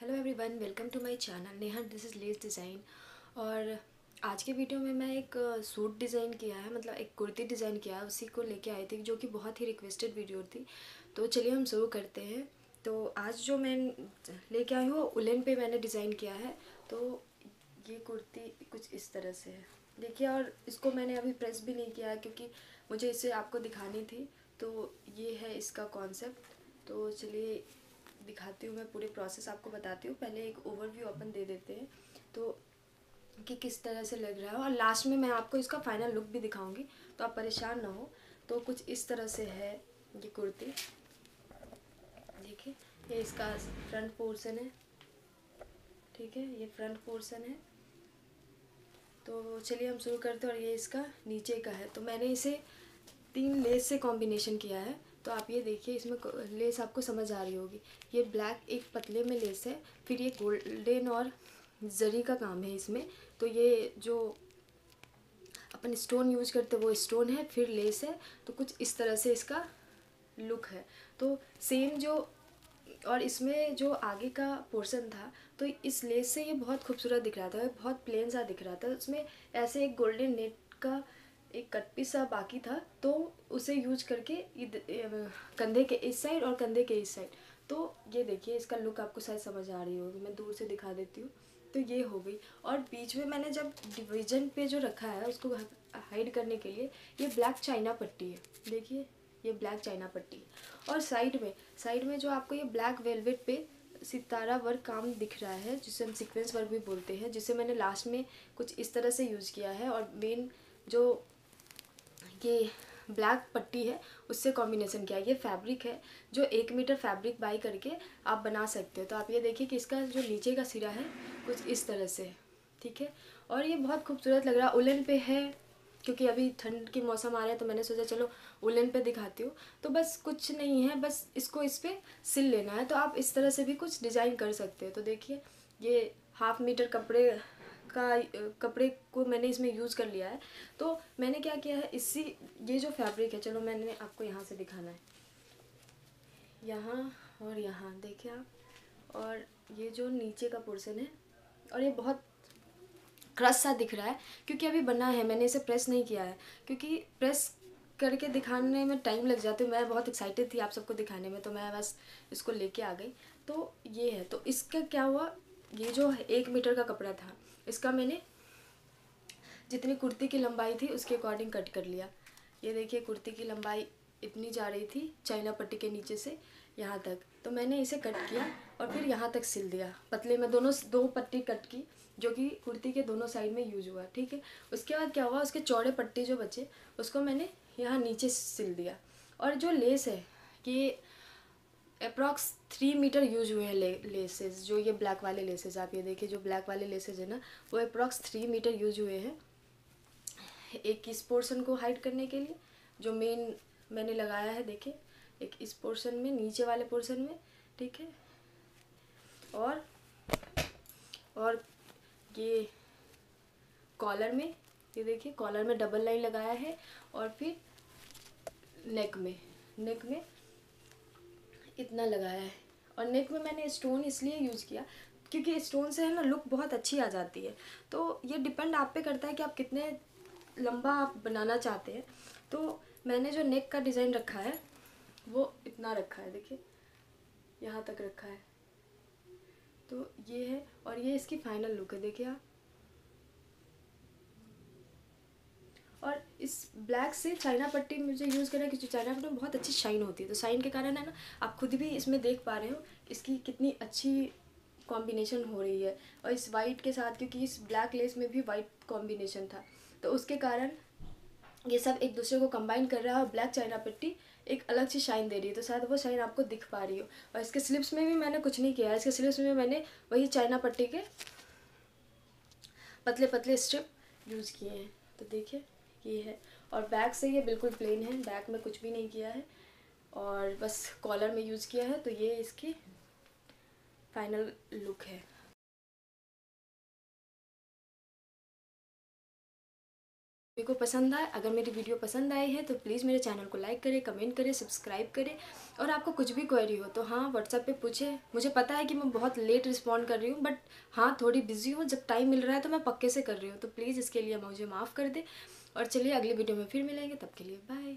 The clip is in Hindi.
Hello everyone welcome to my channel Neha this is lace design और आज के वीडियो में मैं एक सूट डिज़ाइन किया है मतलब एक कुर्ती डिज़ाइन किया है, उसी को लेके आई थी, जो कि बहुत ही रिक्वेस्टेड वीडियो थी। तो चलिए हम शुरू करते हैं। तो आज जो मैं लेके आई हूँ, उलन पे मैंने डिज़ाइन किया है। तो ये कुर्ती कुछ इस तरह से है। देखिए, और इसको मैंने अभी प्रेस भी नहीं किया क्योंकि मुझे इसे आपको दिखानी थी। तो ये है इसका कॉन्सेप्ट तो चलिए दिखाती हूँ, मैं पूरे प्रोसेस आपको बताती हूँ। पहले एक ओवरव्यू अपन दे देते हैं तो कि किस तरह से लग रहा है। और लास्ट में मैं आपको इसका फाइनल लुक भी दिखाऊँगी तो आप परेशान ना हो। तो कुछ इस तरह से है ये कुर्ती। देखिए, ये इसका फ्रंट पोर्शन है। ठीक है, ये फ्रंट पोर्शन है। तो चलिए हम शुरू करते हैं, और ये इसका नीचे का है। तो मैंने इसे तीन लेस से कॉम्बिनेशन किया है। तो आप ये देखिए, इसमें लेस आपको समझ आ रही होगी। ये ब्लैक एक पतले में लेस है, फिर ये गोल्डन और जरी का काम है इसमें। तो ये जो अपन स्टोन यूज़ करते वो स्टोन है, फिर लेस है। तो कुछ इस तरह से इसका लुक है। तो सेम जो, और इसमें जो आगे का पोर्शन था तो इस लेस से ये बहुत खूबसूरत दिख रहा था, बहुत प्लेन सा दिख रहा था। उसमें ऐसे एक गोल्डन नेट का एक कट पीस सा बाकी था तो उसे यूज़ करके कंधे के इस साइड और कंधे के इस साइड तो ये देखिए, इसका लुक आपको शायद समझ आ रही होगी, मैं दूर से दिखा देती हूँ। तो ये हो गई। और बीच में मैंने जब डिवीज़न पे जो रखा है, उसको हाइड करने के लिए, ये ब्लैक चाइना पट्टी है। देखिए, ये ब्लैक चाइना पट्टी है। और साइड में साइड में जो आपको ये ब्लैक वेलवेट पे सितारा वर्क काम दिख रहा है, जिसे हम सीक्वेंस वर्क भी बोलते हैं, जिसे मैंने लास्ट में कुछ इस तरह से यूज़ किया है। और मेन जो ये ब्लैक पट्टी है, उससे कॉम्बिनेशन किया। ये फैब्रिक है, जो एक मीटर फैब्रिक बाई करके आप बना सकते हो। तो आप ये देखिए कि इसका जो नीचे का सिरा है, कुछ इस तरह से, ठीक है? और ये बहुत खूबसूरत लग रहा है। उलन पे है, क्योंकि अभी ठंड के मौसम आ रहा है तो मैंने सोचा चलो उलन पे दिखाती हूँ। तो बस कुछ नहीं है, बस इसको इस पर सिल लेना है। तो आप इस तरह से भी कुछ डिज़ाइन कर सकते हो। तो देखिए, ये हाफ़ मीटर कपड़े का कपड़े को मैंने इसमें यूज़ कर लिया है। तो मैंने क्या किया है, इसी, ये जो फैब्रिक है, चलो मैंने आपको यहाँ से दिखाना है। यहाँ और यहाँ, देखिए आप। और ये जो नीचे का पोर्सन है, और ये बहुत क्रश सा दिख रहा है, क्योंकि अभी बना है, मैंने इसे प्रेस नहीं किया है। क्योंकि प्रेस करके दिखाने में टाइम लग जाती मैं बहुत एक्साइटेड थी आप सबको दिखाने में तो मैं बस इसको लेके आ गई। तो ये है तो इसका क्या हुआ ये जो एक मीटर का कपड़ा था, इसका मैंने जितनी कुर्ती की लंबाई थी उसके अकॉर्डिंग कट कर लिया। ये देखिए, कुर्ती की लंबाई इतनी जा रही थी चाइना पट्टी के नीचे से यहाँ तक। तो मैंने इसे कट किया और फिर यहाँ तक सिल दिया। पतले में दोनों दो पट्टी कट की, जो कि कुर्ती के दोनों साइड में यूज़ हुआ, ठीक है? उसके बाद क्या हुआ, उसके चौड़े पट्टी जो बचे, उसको मैंने यहाँ नीचे सिल दिया। और जो लेस है ये अप्रॉक्स थ्री मीटर यूज़ हुए हैं ले, लेसेस जो ये ब्लैक वाले लेसेस आप ये देखिए जो ब्लैक वाले लेसेस है ना वो अप्रॉक्स थ्री मीटर यूज़ हुए हैं। एक इस पोर्शन को हाइड करने के लिए जो मेन मैंने लगाया है देखिए एक इस पोर्शन में नीचे वाले पोर्शन में ठीक है? और और ये कॉलर में ये देखिए कॉलर में डबल लाइन लगाया है और फिर नेक में नेक में इतना लगाया है। और नेक में मैंने स्टोन इसलिए यूज़ किया क्योंकि स्टोन से है ना लुक बहुत अच्छी आ जाती है। तो ये डिपेंड आप पे करता है कि आप कितने लंबा आप बनाना चाहते हैं। तो मैंने जो नेक का डिज़ाइन रखा है, वो इतना रखा है, देखिए। यहाँ तक रखा है। तो ये है और ये इसकी फाइनल लुक है, देखिए आप। और इस ब्लैक से चाइना पट्टी मुझे यूज़ करना क्योंकि चाइना पट्टी में बहुत अच्छी शाइन होती है। तो शाइन के कारण है ना, आप खुद भी इसमें देख पा रहे हो, इसकी कितनी अच्छी कॉम्बिनेशन हो रही है। और इस वाइट के साथ, क्योंकि इस ब्लैक लेस में भी वाइट कॉम्बिनेशन था। तो उसके कारण ये सब एक दूसरे को कंबाइन कर रहा है और ब्लैक चाइना पट्टी एक अलग सी शाइन दे रही है। तो शायद वो शाइन आपको दिख पा रही हो। और इसके स्लिप्स में भी मैंने कुछ नहीं किया है। इसके स्लिप्स में मैंने वही चाइना पट्टी के पतले पतले स्ट्रिप यूज़ किए हैं। तो देखिए। ये है और बैक से ये बिल्कुल प्लेन है बैक में कुछ भी नहीं किया है और बस कॉलर में यूज़ किया है तो ये इसकी फाइनल लुक है। को पसंद आए, अगर मेरी वीडियो पसंद आई है तो प्लीज़ मेरे चैनल को लाइक करें कमेंट करें सब्सक्राइब करें। और आपको कुछ भी क्वेरी हो तो हाँ व्हाट्सएप पे पूछे। मुझे पता है कि मैं बहुत लेट रिस्पॉन्ड कर रही हूँ बट हाँ थोड़ी बिज़ी हूँ। जब टाइम मिल रहा है तो मैं पक्के से कर रही हूँ। तो प्लीज़ इसके लिए मुझे माफ़ कर दे। और चलिए, अगली वीडियो में फिर मिलेंगे। तब के लिए बाय